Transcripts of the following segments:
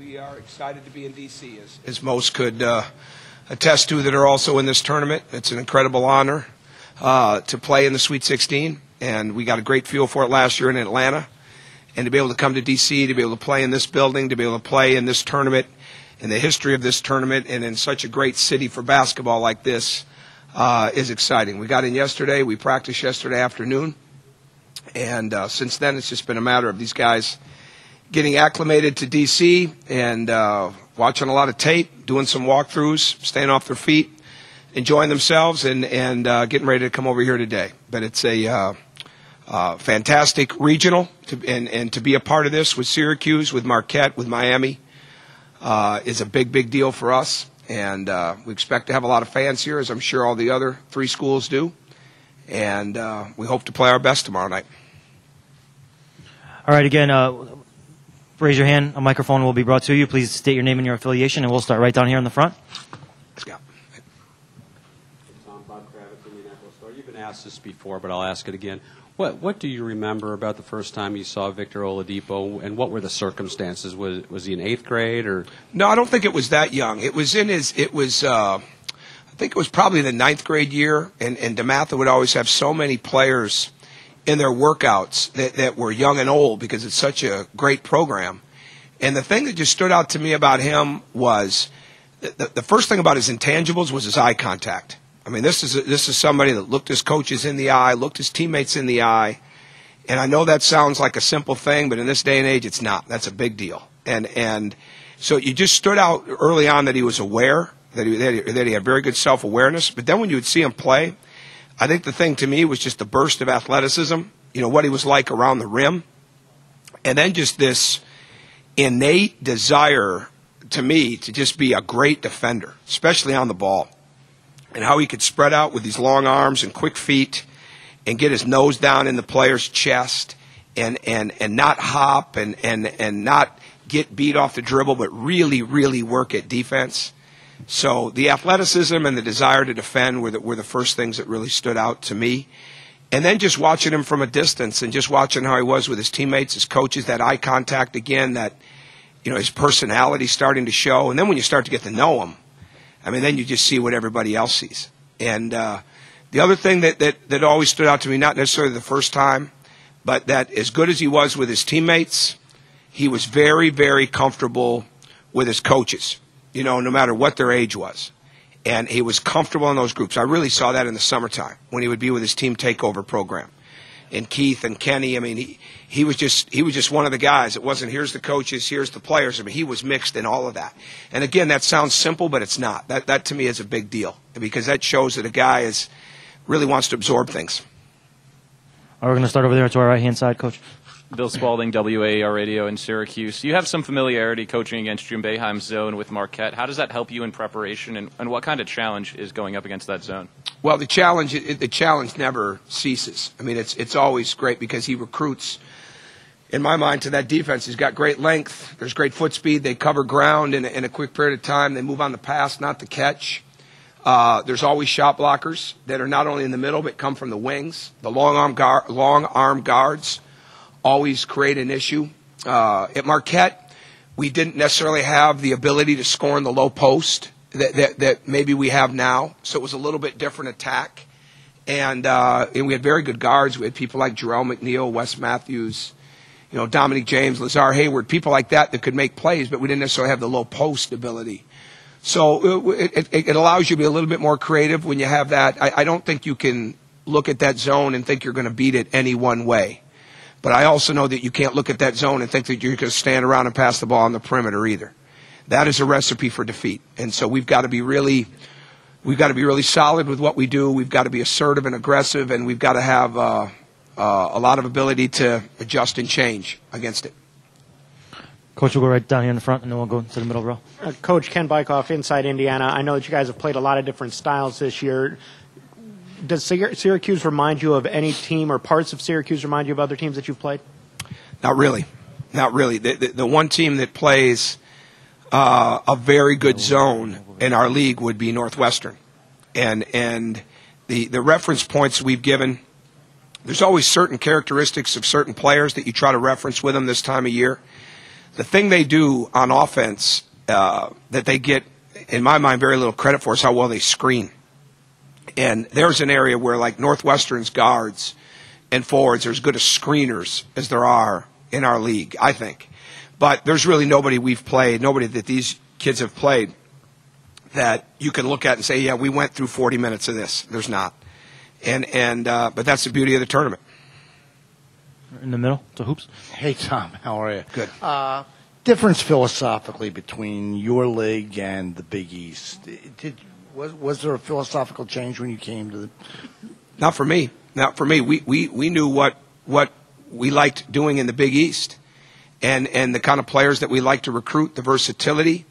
we are excited to be in D.C. as, as most could uh, attest to that are also in this tournament. It's an incredible honor uh, to play in the Sweet 16, and we got a great feel for it last year in Atlanta. And to be able to come to D.C., to be able to play in this building, to be able to play in this tournament, in the history of this tournament, and in such a great city for basketball like this uh, is exciting. We got in yesterday. We practiced yesterday afternoon. And uh, since then, it's just been a matter of these guys getting acclimated to D.C. and uh, watching a lot of tape, doing some walkthroughs, staying off their feet, enjoying themselves, and, and uh, getting ready to come over here today. But it's a uh, uh, fantastic regional, to, and, and to be a part of this with Syracuse, with Marquette, with Miami uh, is a big, big deal for us. And uh, we expect to have a lot of fans here, as I'm sure all the other three schools do. And we hope to play our best tomorrow night. All right, again, raise your hand. A microphone will be brought to you. Please state your name and your affiliation, and we'll start right down here in the front. Let's go. Tom Bob Kravitz, Indianapolis Star. You've been asked this before, but I'll ask it again. What What do you remember about the first time you saw Victor Oladipo, and what were the circumstances? Was Was he in eighth grade, or No, I don't think it was that young. It was in his. It was. Uh, I think it was probably the ninth grade year, and and Dematha would always have so many players in their workouts that that were young and old because it's such a great program. And the thing that just stood out to me about him was the, the first thing about his intangibles was his eye contact. I mean, this is this is somebody that looked his coaches in the eye, looked his teammates in the eye, and I know that sounds like a simple thing, but in this day and age, it's not. That's a big deal. And and so you just stood out early on that he was aware that he that he, that he had very good self awareness. But then when you would see him play, I think the thing to me was just the burst of athleticism. You know what he was like around the rim, and then just this innate desire to me to just be a great defender, especially on the ball, and how he could spread out with these long arms and quick feet, and get his nose down in the player's chest, and and and not hop and and and not get beat off the dribble, but really really work at defense. So the athleticism and the desire to defend were the, were the first things that really stood out to me. And then just watching him from a distance and just watching how he was with his teammates, his coaches, that eye contact again, that, you know, his personality starting to show. And then when you start to get to know him, I mean, then you just see what everybody else sees. And uh, the other thing that, that, that always stood out to me, not necessarily the first time, but that as good as he was with his teammates, he was very, very comfortable with his coaches, you know, no matter what their age was and he was comfortable in those groups. I really saw that in the summertime when he would be with his team takeover program. And Keith and Kenny, I mean, he, he was just he was just one of the guys. It wasn't here's the coaches, here's the players. I mean, he was mixed in all of that. And again, that sounds simple, but it's not. That that to me is a big deal because that shows that a guy is really wants to absorb things. Right, we're going to start over there to our right hand side, Coach. Bill Spalding, WAER Radio in Syracuse. You have some familiarity coaching against Jim Boeheim's zone with Marquette. How does that help you in preparation, and, and what kind of challenge is going up against that zone? Well, the challenge the challenge never ceases. I mean, it's it's always great because he recruits. In my mind, to that defense, he's got great length. There's great foot speed. They cover ground in a, in a quick period of time. They move on the pass, not the catch. Uh, there's always shot blockers that are not only in the middle but come from the wings. The long arm guard, long arm guards always create an issue. Uh, at Marquette, we didn't necessarily have the ability to score in the low post that, that, that maybe we have now. So it was a little bit different attack. And, uh, and we had very good guards. We had people like Jerel McNeal, Wes Matthews, you know, Dominic James, Lazar Hayward, people like that that could make plays, but we didn't necessarily have the low post ability. So it, it, it allows you to be a little bit more creative when you have that. I, I don't think you can look at that zone and think you're going to beat it any one way. But I also know that you can't look at that zone and think that you're going to stand around and pass the ball on the perimeter either. That is a recipe for defeat. And so we've got to be really, we've got to be really solid with what we do. We've got to be assertive and aggressive, and we've got to have uh, uh, a lot of ability to adjust and change against it. Coach we'll go right down here in the front, and then we'll go to the middle row. Uh, Coach Ken Bikoff, Inside Indiana. I know that you guys have played a lot of different styles this year. Does Syracuse remind you of any team, or parts of Syracuse remind you of other teams that you've played? Not really. Not really. The, the, the one team that plays uh, a very good zone in our league would be Northwestern. And, and the, the reference points we've given, there's always certain characteristics of certain players that you try to reference with them this time of year. the thing they do on offense uh, that they get, in my mind, very little credit for is how well they screen. And there's an area where, like Northwestern's guards and forwards, are as good as screeners as there are in our league, I think. But there's really nobody we've played, nobody that these kids have played that you can look at and say, yeah, we went through 40 minutes of this. There's not. And, and, uh, but that's the beauty of the tournament. In the middle to hoops. Hey, Tom, how are you? Good. Uh, difference philosophically between your league and the Big East. Did, was, was there a philosophical change when you came to the. Not for me. Not for me. We, we, we knew what, what we liked doing in the Big East and, and the kind of players that we like to recruit, the versatility,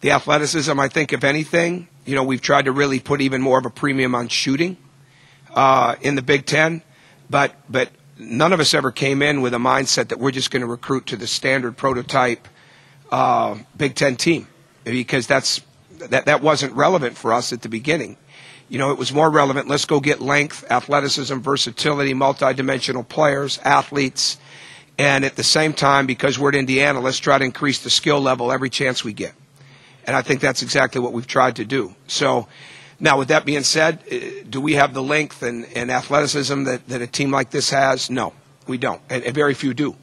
the athleticism. I think, if anything, you know, we've tried to really put even more of a premium on shooting uh, in the Big Ten. But, but none of us ever came in with a mindset that we're just going to recruit to the standard prototype uh, Big Ten team because that's that that wasn't relevant for us at the beginning. You know, it was more relevant. Let's go get length, athleticism, versatility, multidimensional players, athletes, and at the same time, because we're at Indiana, let's try to increase the skill level every chance we get. And I think that's exactly what we've tried to do. So, now, with that being said, uh, do we have the length and, and athleticism that, that a team like this has? No, we don't, and, and very few do.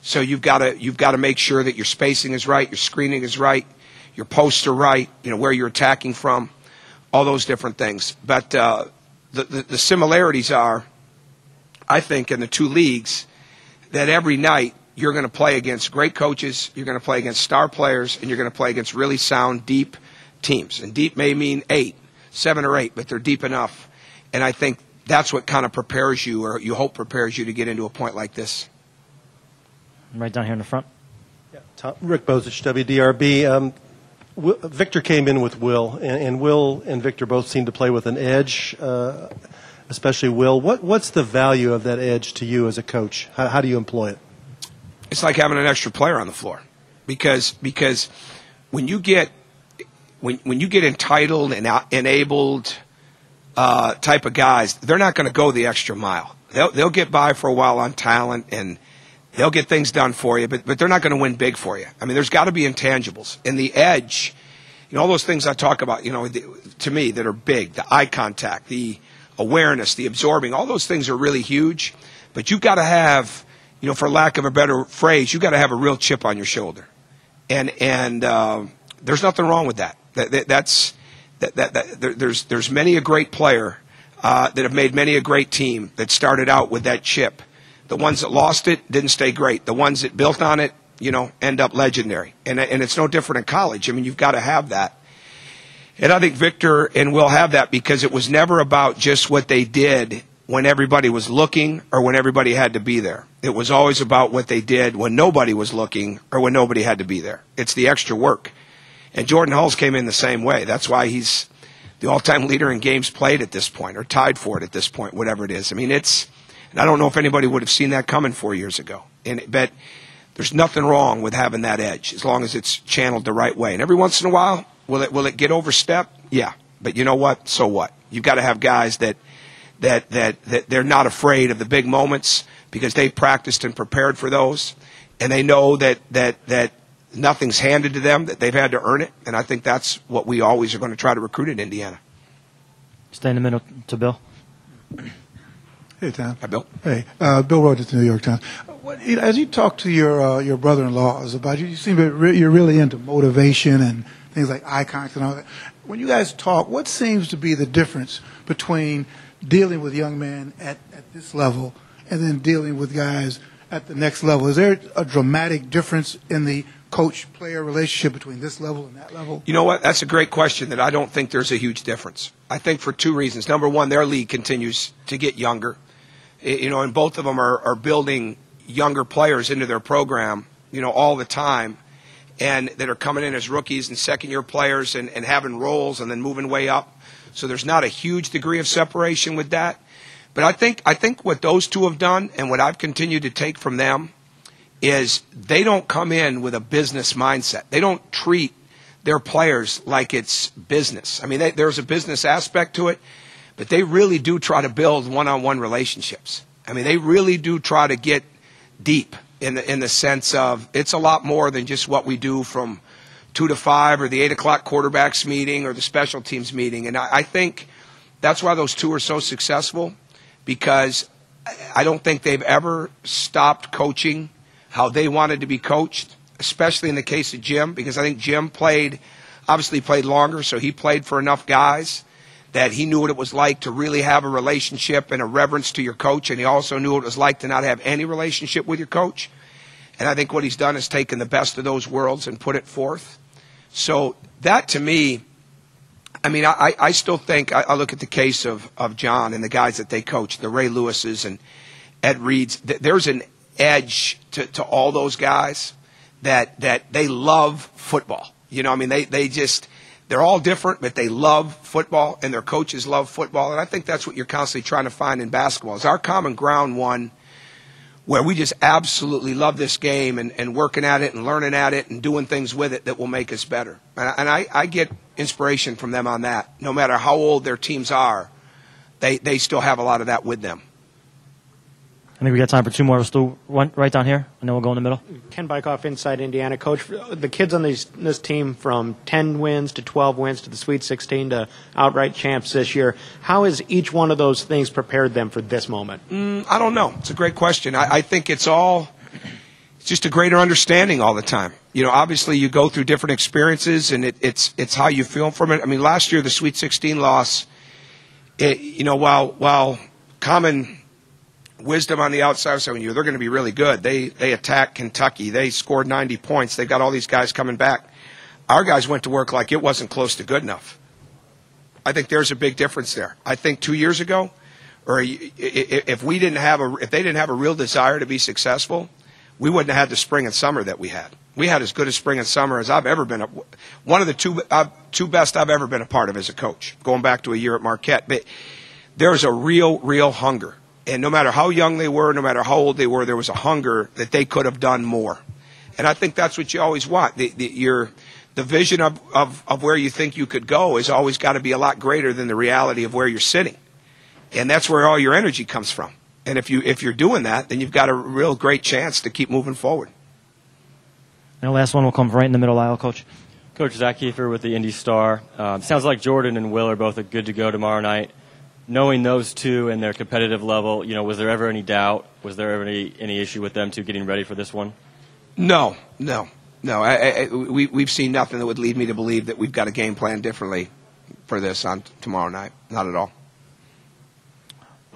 So you've got to you've got to make sure that your spacing is right, your screening is right, your posts are right, you know where you're attacking from, all those different things. But uh, the, the the similarities are, I think, in the two leagues, that every night you're going to play against great coaches, you're going to play against star players, and you're going to play against really sound, deep teams. And deep may mean eight, seven or eight, but they're deep enough. And I think that's what kind of prepares you, or you hope prepares you to get into a point like this. Right down here in the front. Tom, Rick Bozich, WDRB. Um, Wi- Victor came in with Will, and, and Will and Victor both seem to play with an edge, uh, especially Will. What, what's the value of that edge to you as a coach? How, how do you employ it? it's like having an extra player on the floor because because when you get when when you get entitled and out- enabled uh, type of guys, they're not going to go the extra mile. They'll they'll get by for a while on talent and they'll get things done for you, but but they're not going to win big for you. I mean, there's got to be intangibles and the edge. You know, all those things I talk about. You know, the, to me that are big: the eye contact, the awareness, the absorbing. All those things are really huge, but you've got to have you know, for lack of a better phrase, you've got to have a real chip on your shoulder, and and uh, there's nothing wrong with that. that, that that's that, that, that there, there's there's many a great player uh, that have made many a great team that started out with that chip. The ones that lost it didn't stay great. The ones that built on it, you know, end up legendary. And and it's no different in college. I mean, you've got to have that. And I think Victor and Will have that because it was never about just what they did when everybody was looking or when everybody had to be there. It was always about what they did when nobody was looking or when nobody had to be there. It's the extra work. And Jordan Hulls came in the same way. That's why he's the all-time leader in games played at this point or tied for it at this point, whatever it is. I mean, it's, and I don't know if anybody would have seen that coming four years ago. And, but there's nothing wrong with having that edge as long as it's channeled the right way. And every once in a while, will it, will it get overstepped? Yeah. But you know what? So what? You've got to have guys that, that, that, that they're not afraid of the big moments because they practiced and prepared for those. And they know that, that, that nothing's handed to them, that they've had to earn it. And I think that's what we always are going to try to recruit in Indiana. Stay in the middle to Bill. Hey, Tom. Hi, Bill. Hey, uh, Bill Rogers, New York Times. What, as you talk to your uh, your brother-in-laws about you, you seem to re- you're really into motivation and things like icons and all that. When you guys talk, what seems to be the difference between dealing with young men at, at this level and then dealing with guys at the next level? Is there a dramatic difference in the coach-player relationship between this level and that level? You know what? That's a great question that I don't think there's a huge difference. I think for two reasons. Number one, their league continues to get younger. You know, and both of them are, are building younger players into their program, you know, all the time, and that are coming in as rookies and second year players and, and having roles and then moving way up. So there's not a huge degree of separation with that. But I think I think what those two have done and what I've continued to take from them is they don't come in with a business mindset. They don't treat their players like it's business. I mean, they, there's a business aspect to it, but they really do try to build one-on-one relationships. I mean, they really do try to get deep in the in the sense of it's a lot more than just what we do from two to five or the eight o'clock quarterbacks meeting or the special teams meeting. And I, I think that's why those two are so successful because I don't think they've ever stopped coaching how they wanted to be coached, especially in the case of Jim, because I think Jim played, obviously played longer, so he played for enough guys that he knew what it was like to really have a relationship and a reverence to your coach, and he also knew what it was like to not have any relationship with your coach. And I think what he's done is taken the best of those worlds and put it forth. So that to me, I mean, I, I still think I, I look at the case of, of John and the guys that they coach, the Ray Lewises and Ed Reeds. th- There's an edge to, to all those guys that that they love football. You know, I mean, they they just they're all different, but they love football, and their coaches love football. And I think that's what you're constantly trying to find in basketball. Is our common ground one where we just absolutely love this game and, and working at it and learning at it and doing things with it that will make us better. And, I- and I, I get inspiration from them on that. No matter how old their teams are, they, they still have a lot of that with them. I think we got time for two more. We'll still one right down here, and then we'll go in the middle. Ken Bikoff, Inside Indiana. Coach, the kids on these, this team from 10 wins to 12 wins to the Sweet 16 to outright champs this year, how has each one of those things prepared them for this moment? Mm, I don't know. It's a great question. I, I think it's all it's just a greater understanding all the time. You know, obviously you go through different experiences, and it, it's it's how you feel from it. I mean, last year the Sweet 16 loss, it, you know, while while common wisdom on the outside was saying you they're going to be really good. They they attacked Kentucky. They scored 90 points. They got all these guys coming back. Our guys went to work like it wasn't close to good enough. I think there's a big difference there. I think two years ago, or if we didn't have a, if they didn't have a real desire to be successful, we wouldn't have had the spring and summer that we had. We had as good a spring and summer as I've ever been. A, one of the two uh, two best I've ever been a part of as a coach. Going back to a year at Marquette, but there's a real, real hunger. And no matter how young they were, no matter how old they were, there was a hunger that they could have done more. And I think that's what you always want. The, the, your, the vision of, of, of where you think you could go has always got to be a lot greater than the reality of where you're sitting. And that's where all your energy comes from. And if, you, if you're doing that, then you've got a real great chance to keep moving forward. And the last one will come right in the middle aisle, Coach. Coach Zak Keefer with the Indy Star. Um, sounds like Jordan and Will are both good to go tomorrow night. Knowing those two and their competitive level, you know, was there ever any doubt? Was there ever any, any issue with them two getting ready for this one? No, no, no. I, I, I- we, we've seen nothing that would lead me to believe that we've got a game plan differently for this on tomorrow night. Not at all.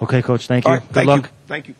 Okay, Coach. Thank you. All right, Good thank luck. you. Thank you.